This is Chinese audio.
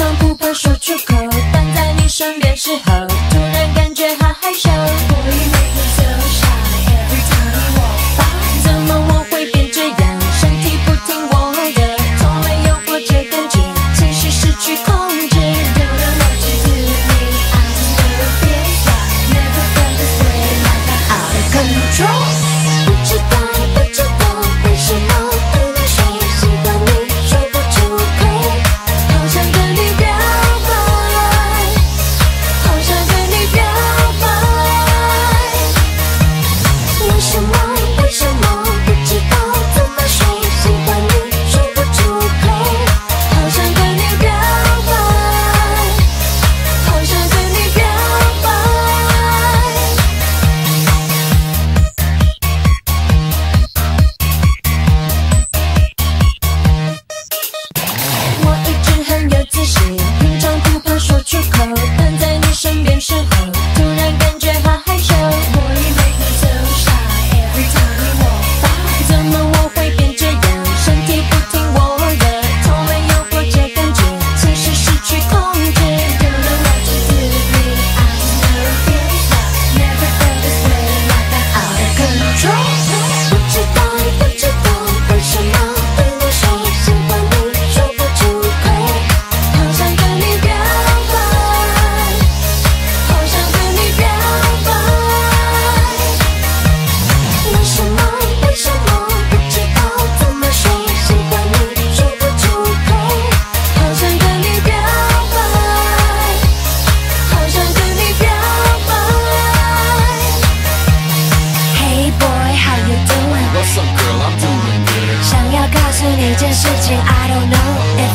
从不敢说出口，但在你身边时候，突然感觉好害羞。Some girl，I'm doing good。想要告诉你一件事情，I don't know it。